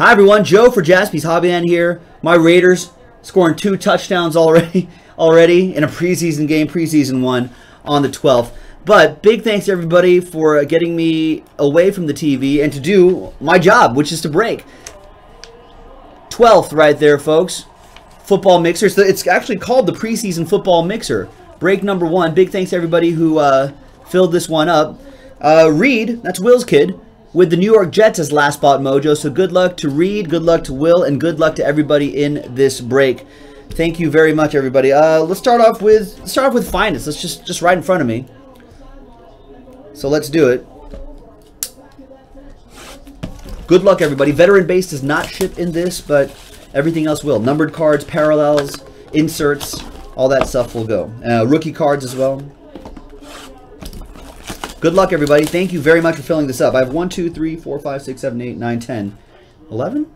Hi everyone, Joe for Jaspy's Hobbyland here. My Raiders scoring two touchdowns already already in a preseason game, preseason one on the 12th. But big thanks to everybody for getting me away from the TV and to do my job, which is to break. 12th right there, folks. Football Mixer. So it's actually called the preseason Football Mixer. Break number one. Big thanks to everybody who uh, filled this one up. Uh, Reed, that's Will's kid, with the New York Jets as last spot mojo. So good luck to Reed, good luck to Will, and good luck to everybody in this break. Thank you very much, everybody. Uh, let's start off with start off with finest. Let's just just right in front of me. So let's do it. Good luck, everybody. Veteran base does not ship in this, but everything else will. Numbered cards, parallels, inserts, all that stuff will go. Uh, rookie cards as well. Good luck, everybody. Thank you very much for filling this up. I have 1, 2, 3, 4, 5, 6, 7, 8, 9, 10, 11?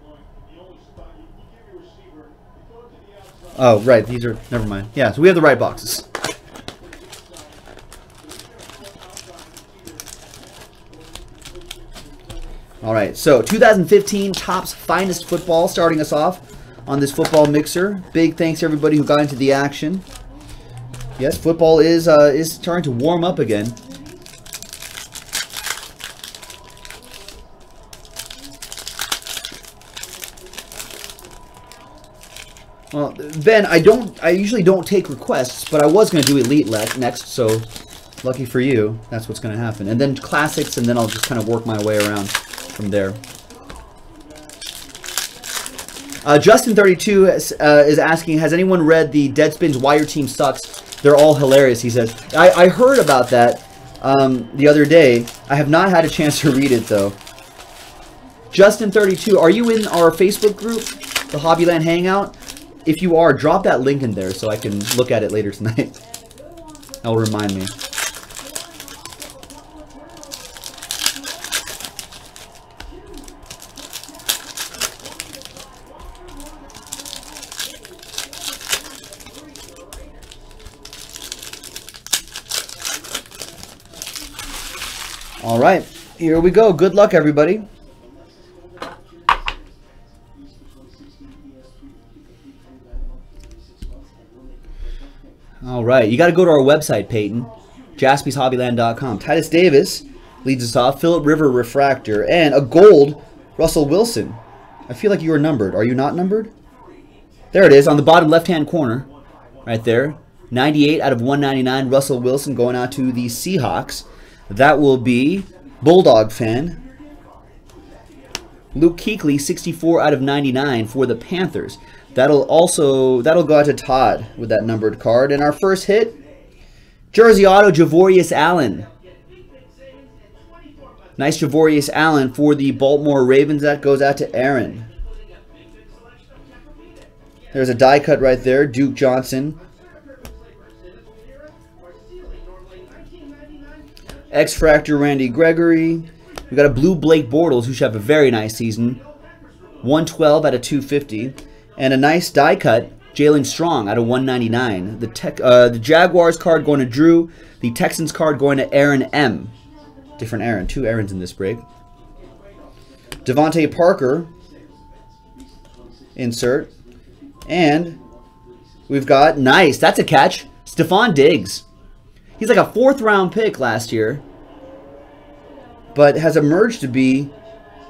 Oh, right. These are... Never mind. Yeah, so we have the right boxes. All right, so 2015 Topps Finest Football starting us off on this football mixer. Big thanks to everybody who got into the action. Yes, football is uh, is starting to warm up again. Well, Ben, I don't. I usually don't take requests, but I was going to do Elite next, so lucky for you, that's what's going to happen. And then Classics, and then I'll just kind of work my way around from there. Uh, Justin32 is, uh, is asking, has anyone read the Deadspin's Why Your Team Sucks? They're all hilarious, he says. I, I heard about that um, the other day. I have not had a chance to read it, though. Justin32, are you in our Facebook group, the Hobbyland Hangout? If you are, drop that link in there so I can look at it later tonight. That'll remind me. All right, here we go. Good luck, everybody. Right, you got to go to our website, Peyton, jaspyshobbyland.com. Titus Davis leads us off. Philip Rivers Refractor and a gold Russell Wilson. I feel like you are numbered. Are you not numbered? There it is on the bottom left-hand corner, right there. 98 out of 199. Russell Wilson going out to the Seahawks. That will be Bulldog fan. Luke Kuechly, 64 out of 99 for the Panthers. That'll also that'll go out to Todd with that numbered card. And our first hit, Jersey Auto Javorius Allen. Nice Javorius Allen for the Baltimore Ravens. That goes out to Aaron. There's a die cut right there, Duke Johnson. X-Fractor Randy Gregory. We got a blue Blake Bortles, who should have a very nice season. 112 out of 250. And a nice die cut, Jaelen Strong out of 199. The tech, uh, the Jaguars card going to Drew. The Texans card going to Aaron M. Different Aaron. Two Aarons in this break. DeVante Parker. Insert. And we've got, nice, that's a catch, Stefon Diggs. He's like a fourth round pick last year. But has emerged to be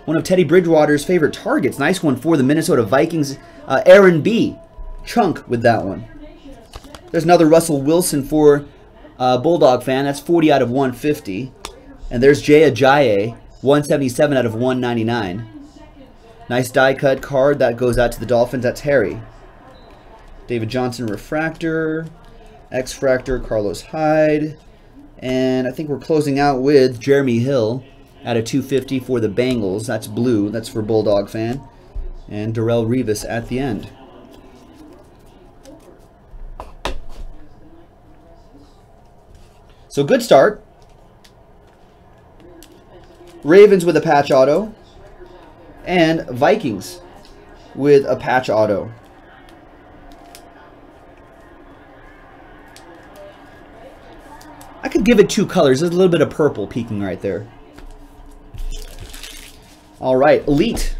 one of Teddy Bridgewater's favorite targets. Nice one for the Minnesota Vikings. Uh, Aaron B. Chunk with that one. There's another Russell Wilson for uh, Bulldog fan. That's 40 out of 150. And there's Jay Ajayi, 177 out of 199. Nice die cut card. That goes out to the Dolphins. That's Harry. David Johnson Refractor. X-Fractor, Carlos Hyde. And I think we're closing out with Jeremy Hill at a 250 for the Bengals. That's blue. That's for Bulldog fan. And Darrelle Revis at the end. So good start. Ravens with a patch auto. And Vikings with a patch auto. I could give it two colors. There's a little bit of purple peeking right there. All right, Elite.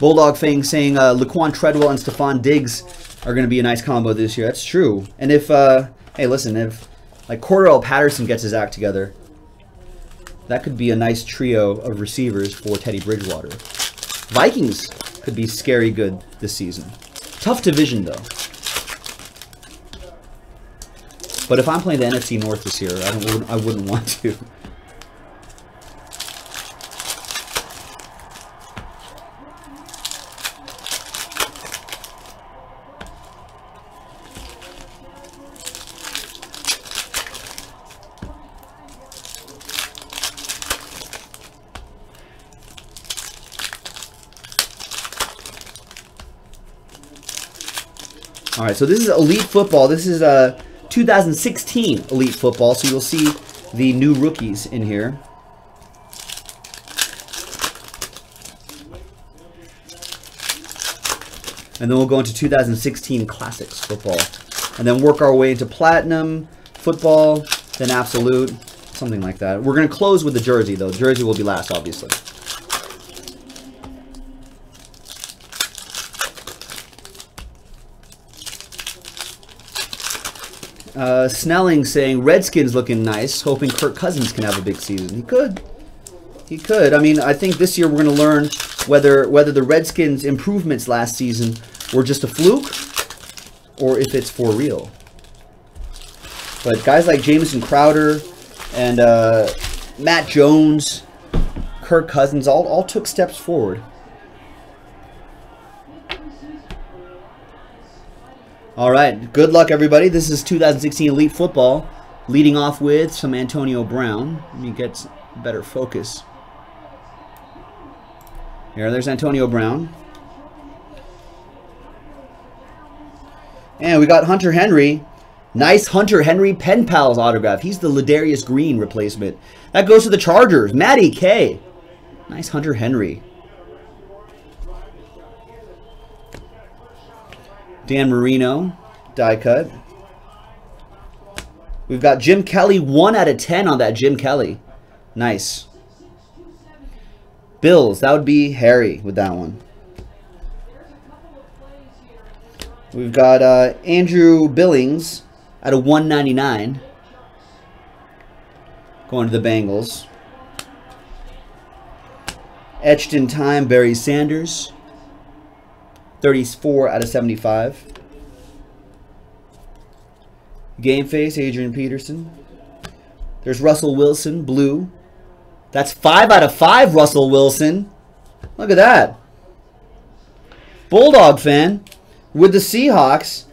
Bulldog Fang saying uh, Laquon Treadwell and Stefon Diggs are going to be a nice combo this year. That's true. And if, uh, hey, listen, if like Cordarrelle Patterson gets his act together, that could be a nice trio of receivers for Teddy Bridgewater. Vikings could be scary good this season. Tough division, though. But if I'm playing the NFC North this year, I. I wouldn't want to. Right, so this is Elite Football. This is uh, 2016 Elite Football, so you'll see the new rookies in here. And then we'll go into 2016 Classics Football. And then work our way into Platinum, Football, then Absolute, something like that. We're going to close with the Jersey, though. Jersey will be last, obviously. Uh, Snelling saying Redskins looking nice, hoping Kirk Cousins can have a big season. He could. He could. I mean, I think this year we're going to learn whether whether the Redskins' improvements last season were just a fluke or if it's for real. But guys like Jamison Crowder and uh, Matt Jones, Kirk Cousins, all, all took steps forward. All right. Good luck, everybody. This is 2016 Elite Football. Leading off with some Antonio Brown. Let me get better focus. Here, there's Antonio Brown. And we got Hunter Henry. Nice Hunter Henry Pen Pals autograph. He's the Ladarius Green replacement. That goes to the Chargers. Matty K. Nice Hunter Henry. Dan Marino, die cut. We've got Jim Kelly, 1 out of 10 on that Jim Kelly. Nice. Bills, that would be Harry with that one. We've got uh, Andrew Billings out of 199. Going to the Bengals. Etched in time, Barry Sanders. 34 out of 75. Game face, Adrian Peterson. There's Russell Wilson, blue. That's 5 out of 5, Russell Wilson. Look at that. Bulldog fan with the Seahawks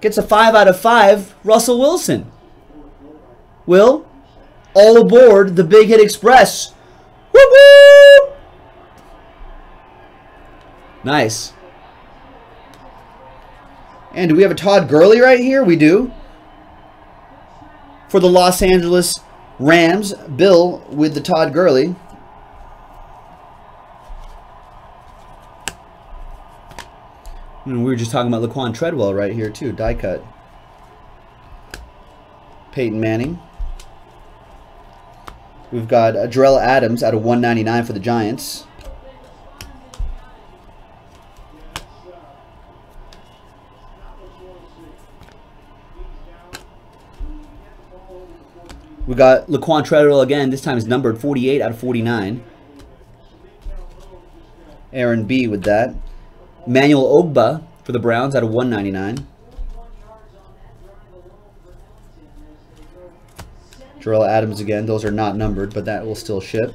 gets a 5 out of 5, Russell Wilson. Will, all aboard the Big Hit Express. Whoop! Nice. And do we have a Todd Gurley right here? We do. For the Los Angeles Rams, Bill with the Todd Gurley. And we were just talking about Laquon Treadwell right here too, die cut. Peyton Manning. We've got uh, Darrell Adams out of 199 for the Giants. We got Laquon Treadwell again. This time is numbered 48 out of 49. Aaron B with that. Manuel Ogbah for the Browns out of 199. Darrell Adams again. Those are not numbered, but that will still ship.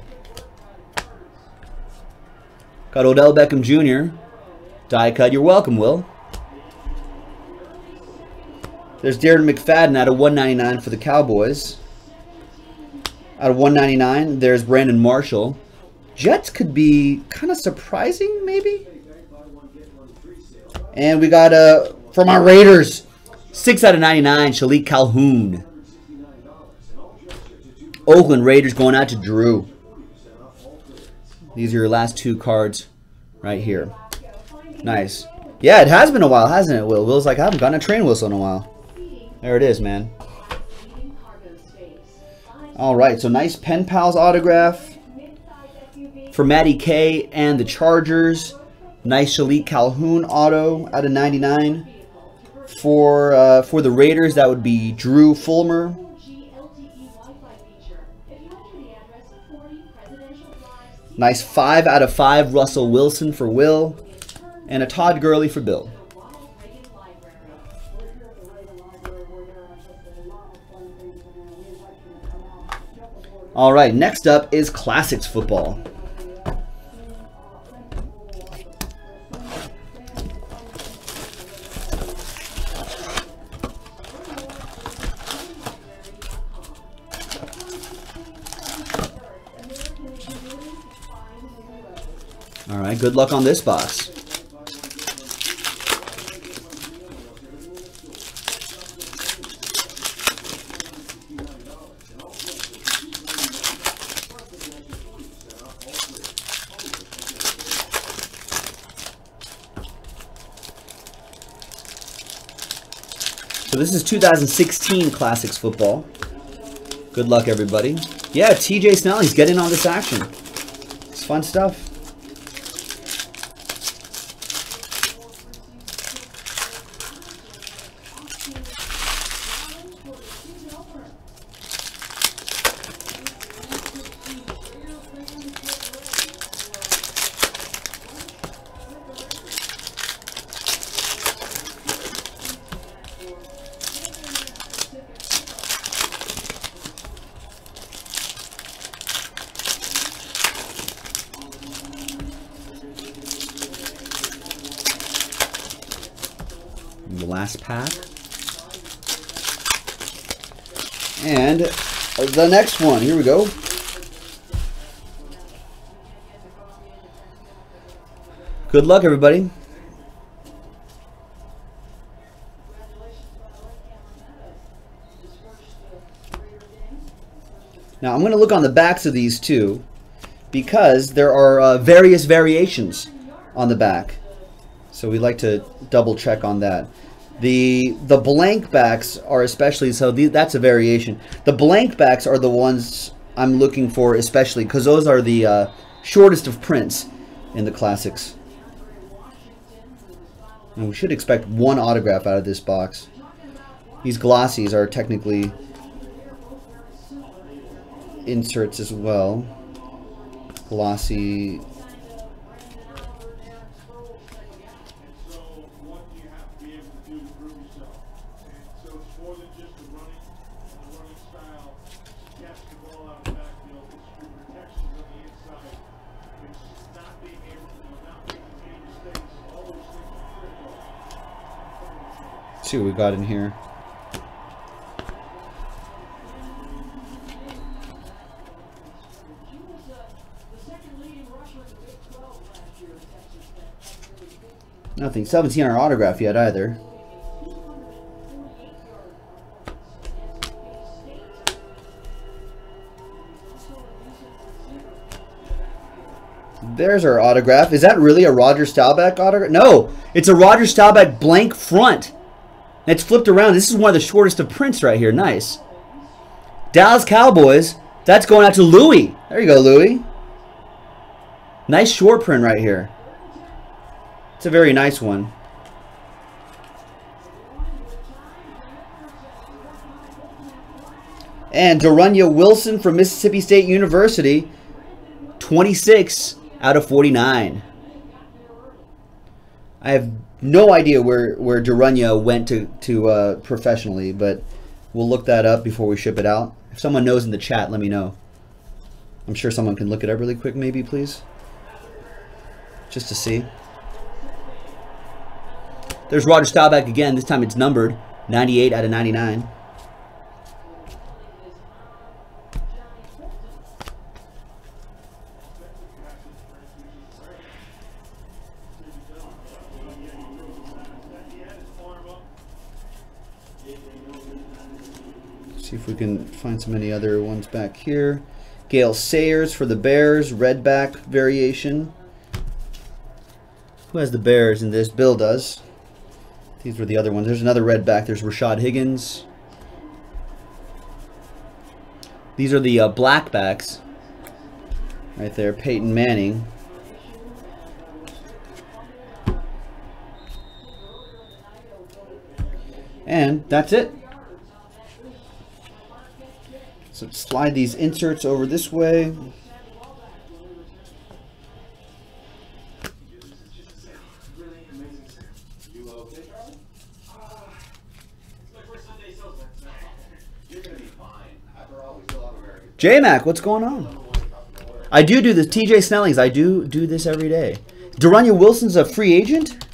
Got Odell Beckham Jr. Die cut. You're welcome, Will. There's Darren McFadden out of 199 for the Cowboys. Out of 199, there's Brandon Marshall. Jets could be kind of surprising, maybe. And we got uh from our Raiders, six out of 99, Shilique Calhoun. Oakland Raiders going out to Drew. These are your last two cards right here. Nice. Yeah, it has been a while, hasn't it, Will? Will's like, I haven't gotten a train whistle in a while. There it is, man. All right, so nice Pen Pals autograph for Matty K and the Chargers. Nice Shilique Calhoun auto out of 99. For uh, for the Raiders, that would be Drew Fulmer. Nice 5 out of 5 Russell Wilson for Will. And a Todd Gurley for Bill. All right, next up is Classics Football. All right, good luck on this box. So this is 2016 Classics Football. Good luck, everybody. Yeah, TJ Snell, he's getting on this action. It's fun stuff. The next one. Here we go. Good luck, everybody. Now, I'm going to look on the backs of these two because there are uh, various variations on the back. So we like to double check on that. The the blank backs are especially so the, that's a variation. The blank backs are the ones I'm looking for especially because those are the uh, shortest of prints in the classics. And we should expect one autograph out of this box. These glossies are technically inserts as well. Glossy see what we got in here. Nothing. 17 on our autograph yet either. There's our autograph. Is that really a Roger Staubach autograph? No, it's a Roger Staubach blank front. It's flipped around. This is one of the shortest of prints right here. Nice. Dallas Cowboys. That's going out to Louis. There you go, Louis. Nice short print right here. It's a very nice one. And De'Runnya Wilson from Mississippi State University. 26 out of 49. I have no idea where where De'Runnya went to to uh, professionally, but we'll look that up before we ship it out. If someone knows in the chat, let me know. I'm sure someone can look it up really quick, maybe, please, just to see. There's Roger Staubach again. This time it's numbered 98 out of 99. we can find some many other ones back here. Gale Sayers for the Bears, redback variation. Who has the Bears in this? Bill does. These were the other ones. There's another redback. There's Rashard Higgins. These are the uh, blackbacks. Right there, Peyton Manning. And that's it. So slide these inserts over this way. J-Mac, what's going on? I do do this. TJ Snellings, I do do this every day. De'Runnya Wilson's a free agent?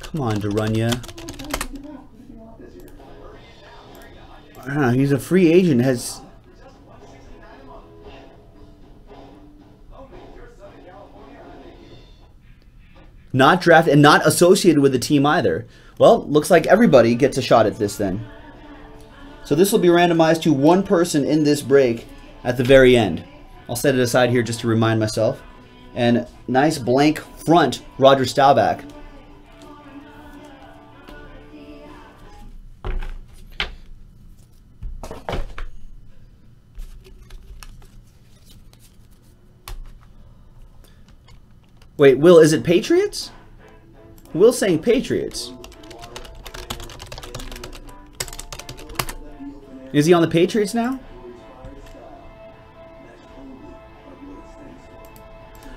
Come on, De'Runnya. He's a free agent. Has not drafted and not associated with the team either. Well, looks like everybody gets a shot at this then. So this will be randomized to one person in this break at the very end. I'll set it aside here just to remind myself. And nice blank front Roger Staubach. Wait, Will, is it Patriots? Will saying Patriots. Is he on the Patriots now?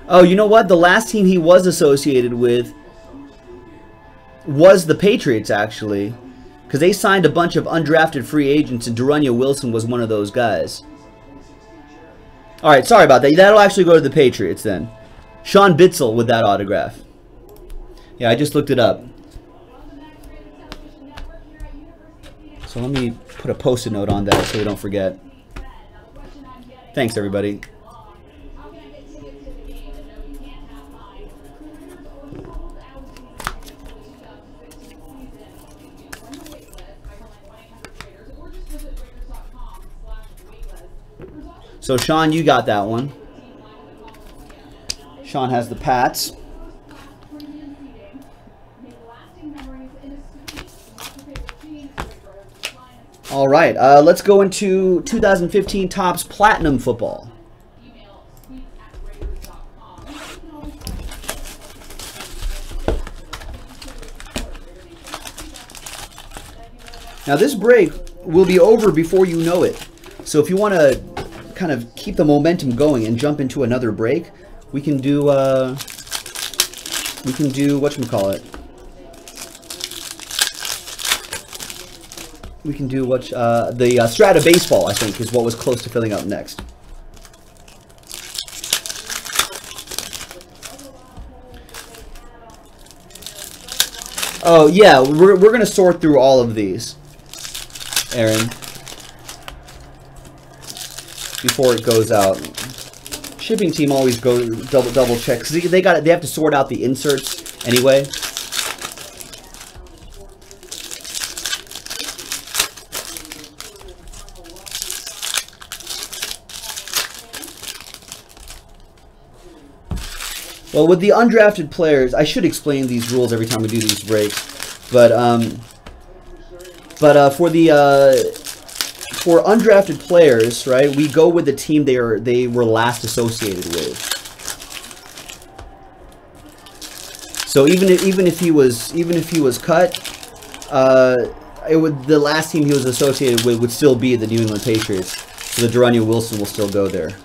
Oh, you know what? The last team he was associated with was the Patriots, actually. Because they signed a bunch of undrafted free agents, and De'Runnya Wilson was one of those guys. Alright, sorry about that. That'll actually go to the Patriots, then. Sean Bitzel with that autograph. Yeah, I just looked it up. So let me put a post-it note on that so we don't forget. Thanks, everybody. So, Sean, you got that one. Sean has the Pats. All right, uh, let's go into 2015 Topps Platinum Football. Now this break will be over before you know it. So if you want to kind of keep the momentum going and jump into another break, we can do, uh, we can do, whatchamacallit. We can do what, uh, the uh, Strata Baseball, I think, is what was close to filling up next. Oh, yeah, we're, we're going to sort through all of these, Aaron, before it goes out shipping team always go double double check because they got they have to sort out the inserts anyway. Well, with the undrafted players, I should explain these rules every time we do these breaks, but um, but uh, for the uh, for undrafted players, right, we go with the team they are they were last associated with. So even if, even if he was even if he was cut, uh, it would the last team he was associated with would still be the New England Patriots. So the De'Runnya Wilson will still go there.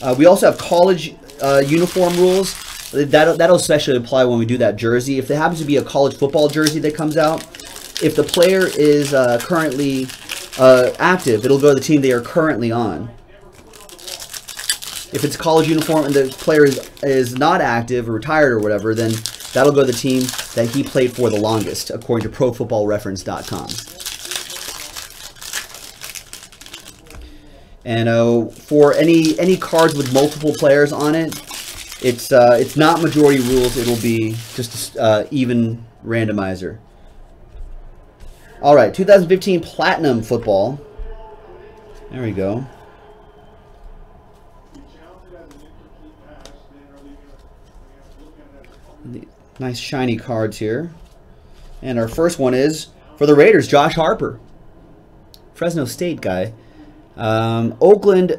Uh, we also have college uh, uniform rules. That that'll especially apply when we do that jersey. If there happens to be a college football jersey that comes out, if the player is uh, currently uh, active, it'll go to the team they are currently on. If it's college uniform and the player is, is not active or retired or whatever, then that'll go to the team that he played for the longest, according to ProFootballReference.com. And uh, for any any cards with multiple players on it, it's uh, it's not majority rules. It'll be just uh, even randomizer. All right, 2015 Platinum Football. There we go. Nice shiny cards here. And our first one is for the Raiders, Josh Harper. Fresno State guy. Um, Oakland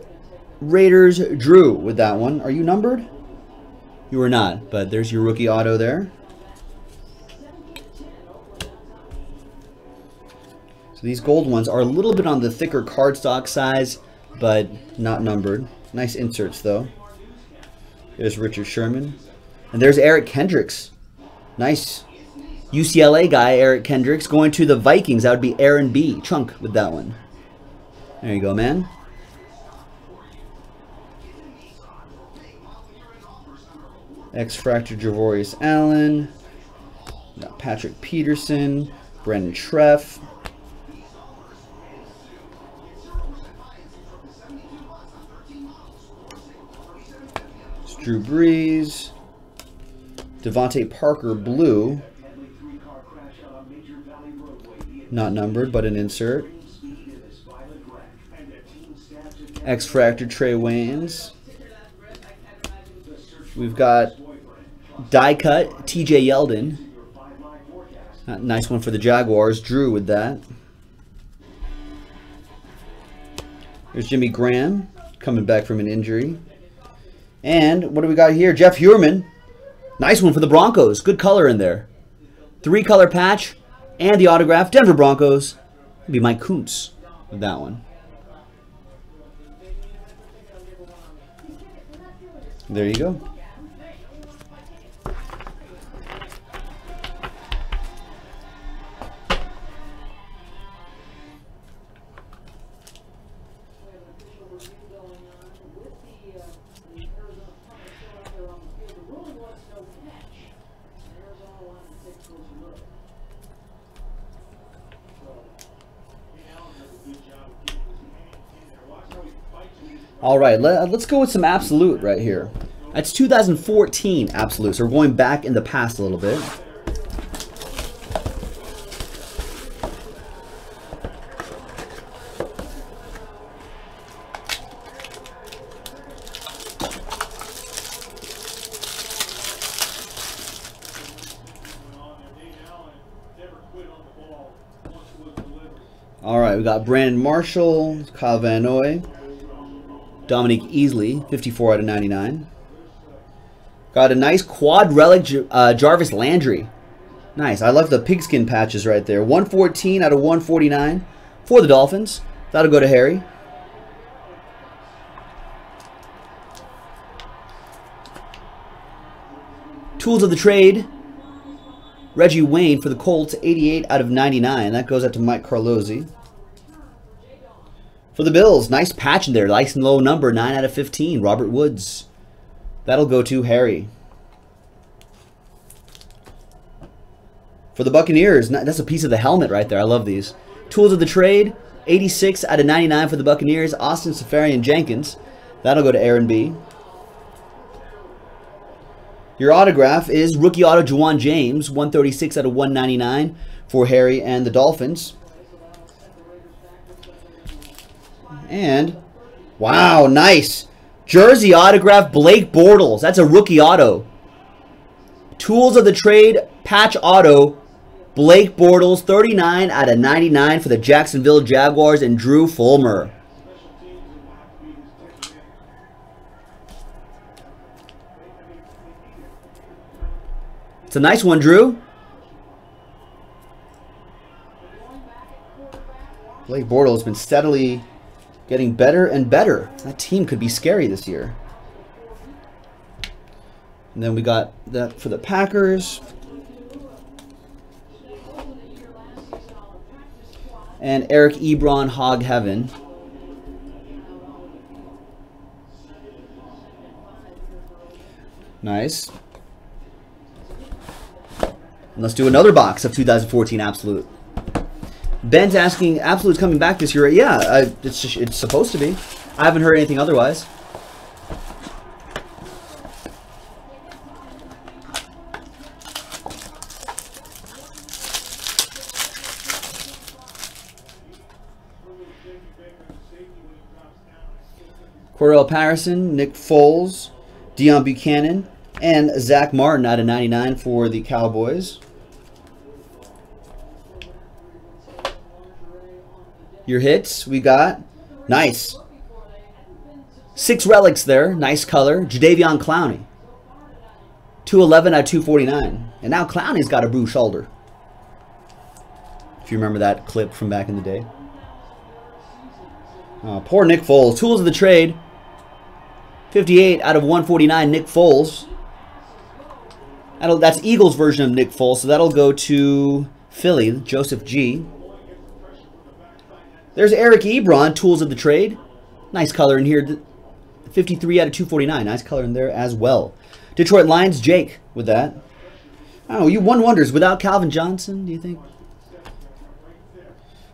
Raiders Drew with that one. Are you numbered? You are not, but there's your rookie auto there. So these gold ones are a little bit on the thicker cardstock size, but not numbered. Nice inserts, though. There's Richard Sherman. And there's Eric Kendricks. Nice. UCLA guy, Eric Kendricks, going to the Vikings. That would be Aaron B. Chunk with that one. There you go, man. X-Fractor Javorius Allen. Patrick Peterson. Brendan Treff. Drew Brees. DeVante Parker Blue. Not numbered, but an insert. X-Fractor Trae Waynes. We've got die cut TJ Yeldon. Nice one for the Jaguars. Drew with that. There's Jimmy Graham coming back from an injury. And what do we got here? Jeff Heuerman. Nice one for the Broncos. Good color in there. Three color patch and the autograph. Denver Broncos. It'd be Mike Kuntz with that one. There you go. All right, uh, let, us go with some absolute right here. That's 2014 absolute, so we're going back in the past a little bit. All right, we got Brandon Marshall, Kyle Van Noy, Dominique Easley, 54 out of 99. Got a nice quad relic uh, Jarvis Landry. Nice. I love the pigskin patches right there. 114 out of 149 for the Dolphins. That'll go to Harry. Tools of the trade. Reggie Wayne for the Colts, 88 out of 99. That goes out to Mike Carlozzi. For the Bills, nice patch in there. Nice and low number, 9 out of 15. Robert Woods. That'll go to Harry. For the Buccaneers, that's a piece of the helmet right there. I love these. Tools of the trade, 86 out of 99 for the Buccaneers. Austin Seferian Jenkins. That'll go to Aaron B. Your autograph is rookie auto Ja'Wuan James, 136 out of 199 for Harry and the Dolphins. And, wow, nice. Jersey autograph, Blake Bortles. That's a rookie auto. Tools of the trade, patch auto, Blake Bortles, 39 out of 99 for the Jacksonville Jaguars, and Drew Fulmer. It's a nice one, Drew. Blake Bortles has been steadily Getting better and better. That team could be scary this year. And then we got that for the Packers. And Eric Ebron, Hog Heaven. Nice. And let's do another box of 2014 Absolute. Ben's asking, Absolute's coming back this year. Yeah, I, it's just, it's supposed to be. I haven't heard anything otherwise. Cordarrelle Patterson, Nick Foles, Deone Bucannon, and Zack Martin out of 99 for the Cowboys. Your hits, we got. Nice. Six relics there. Nice color. Jadeveon Clowney. 211 out of 249. And now Clowney's got a bruised shoulder. If you remember that clip from back in the day. Oh, poor Nick Foles. Tools of the trade. 58 out of 149, Nick Foles. That'll, that's Eagles version of Nick Foles, so that'll go to Philly, Joseph G. There's Eric Ebron, Tools of the Trade. Nice color in here. 53 out of 249. Nice color in there as well. Detroit Lions, Jake with that. Know, you one wonders, without Calvin Johnson, do you think?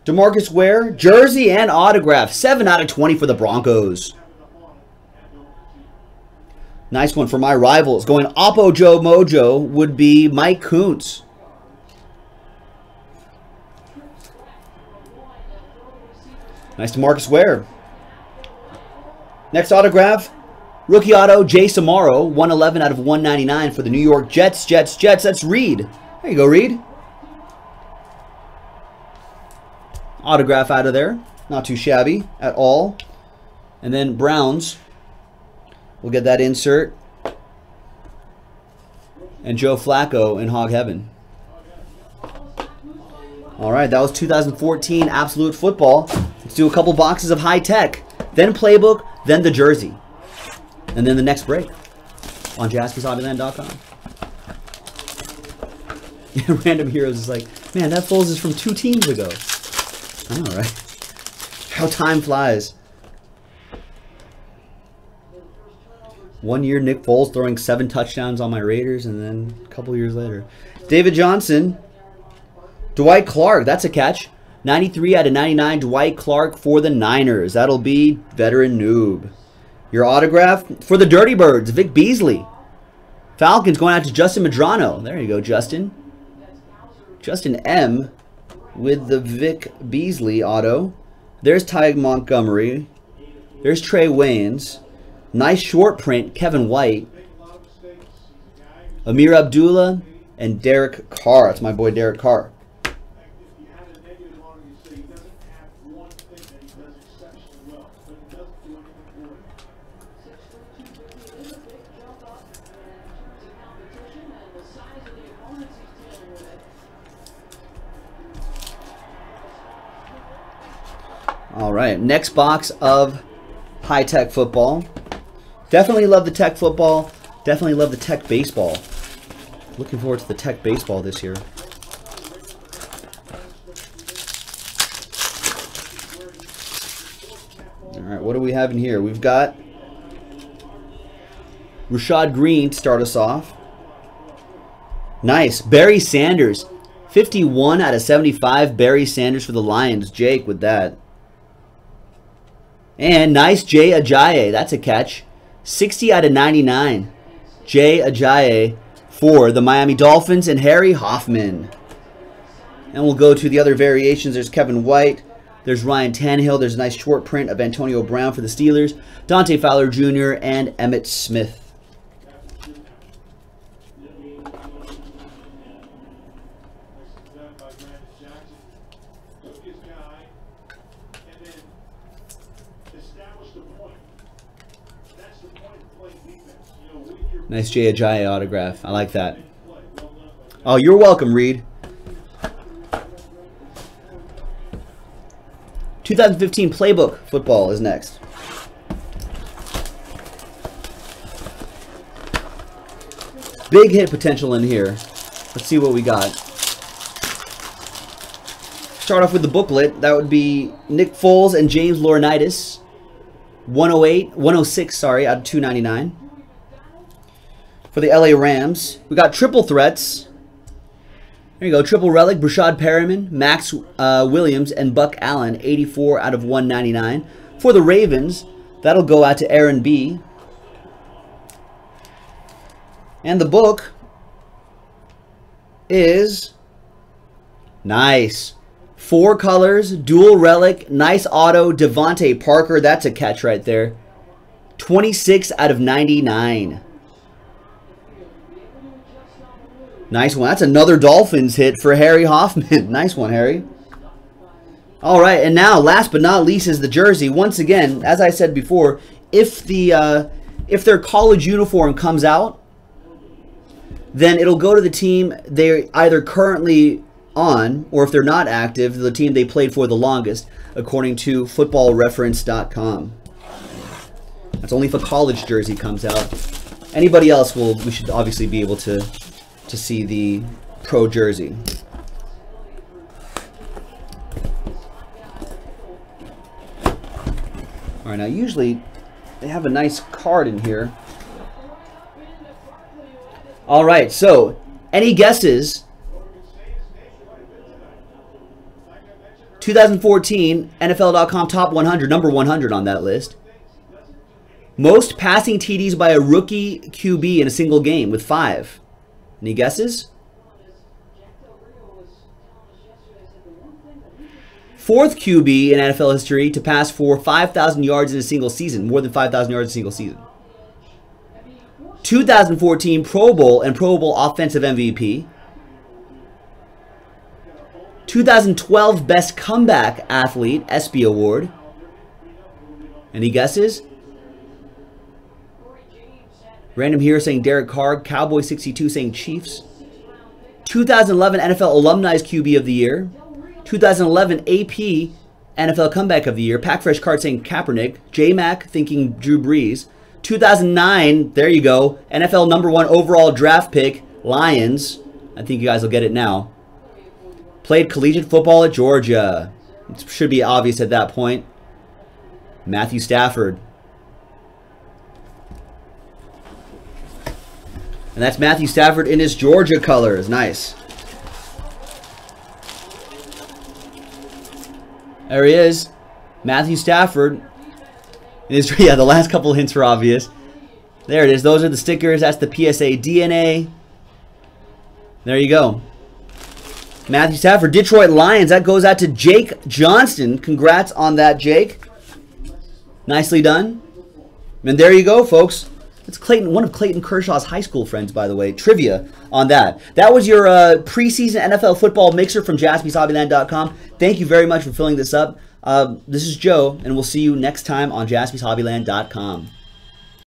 DeMarcus Ware, jersey and autograph. 7 out of 20 for the Broncos. Nice one for my rivals. Going Oppo Joe Mojo would be Mike Koontz. Nice DeMarcus Ware. Next autograph, rookie auto, Jace Amaro, 111 out of 199 for the New York Jets, Jets, Jets. That's Reed. There you go, Reed. Autograph out of there. Not too shabby at all. And then Browns. We'll get that insert. And Joe Flacco in Hog Heaven. All right, that was 2014 Absolute Football. Let's do a couple boxes of high tech, then playbook, then the jersey, and then the next break on jaspyshobbyland.com. Random Heroes is like, man, that Foles is from two teams ago. I know, right? How time flies. One year, Nick Foles throwing seven touchdowns on my Raiders, and then a couple years later. David Johnson, Dwight Clark, that's a catch. 93 out of 99, Dwight Clark for the Niners. That'll be veteran noob. Your autograph for the Dirty Birds, Vic Beasley. Falcons going out to Justin Madrano. There you go, Justin. Justin M with the Vic Beasley auto. There's Ty Montgomery. There's Trae Waynes. Nice short print, Kevin White. Ameer Abdullah and Derek Carr. That's my boy Derek Carr. All right, next box of high-tech football. Definitely love the tech football. Definitely love the tech baseball. Looking forward to the tech baseball this year. All right, what do we have in here? We've got Rashad Greene to start us off. Nice. Barry Sanders. 51 out of 75. Barry Sanders for the Lions. Jake with that. And nice Jay Ajayi. That's a catch. 60 out of 99. Jay Ajayi for the Miami Dolphins and Harry Hoffman. And we'll go to the other variations. There's Kevin White. There's Ryan Tannehill. There's a nice short print of Antonio Brown for the Steelers. Dante Fowler Jr. and Emmitt Smith. Nice Jay Ajayi autograph. I like that. Oh, you're welcome, Reed. 2015 Playbook Football is next. Big hit potential in here. Let's see what we got. Start off with the booklet. That would be Nick Foles and James Laurinaitis. 108, 106, sorry, out of 299 for the LA Rams. We got triple threats. There you go. Triple relic. Breshad Perriman, Maxx uh, Williams, and Buck Allen. 84 out of 199. For the Ravens, that'll go out to Aaron B. And the book is nice. Four colors, dual relic, nice auto, DeVante Parker. That's a catch right there. 26 out of 99. Nice one. That's another Dolphins hit for Harry Hoffman. nice one, Harry. All right, and now, last but not least, is the jersey. Once again, as I said before, if the uh, if their college uniform comes out, then it'll go to the team they either currently on, or if they're not active, the team they played for the longest, according to footballreference.com. That's only if a college jersey comes out. Anybody else will we should obviously be able to to see the pro jersey. All right, now usually they have a nice card in here. All right, so any guesses? 2014 NFL.com top 100, number 100 on that list. Most passing TDs by a rookie QB in a single game with five. Any guesses? Fourth QB in NFL history to pass for 5,000 yards in a single season, more than 5,000 yards in a single season. 2014 Pro Bowl and Pro Bowl offensive MVP. 2012 Best Comeback Athlete, ESPY Award. Any guesses? Random here saying Derek Carr. Cowboy 62 saying Chiefs. 2011 NFL Alumni's QB of the Year. 2011 AP NFL Comeback of the Year. Pack Fresh card saying Kaepernick. J-Mac thinking Drew Brees. 2009, there you go. NFL number one overall draft pick, Lions. I think you guys will get it now. Played collegiate football at Georgia. It should be obvious at that point. Matthew Stafford. And that's Matthew Stafford in his Georgia colors. Nice. There he is. Matthew Stafford. His, yeah, the last couple hints were obvious. There it is. Those are the stickers. That's the PSA DNA. There you go. Matthew Stafford, Detroit Lions. That goes out to Jake Johnston. Congrats on that, Jake. Nicely done. And there you go, folks. It's Clayton, one of Clayton Kershaw's high school friends, by the way. Trivia on that. That was your uh, preseason NFL football mixer from jaspyshobbyland.com. Thank you very much for filling this up. Uh, this is Joe, and we'll see you next time on jaspyshobbyland.com.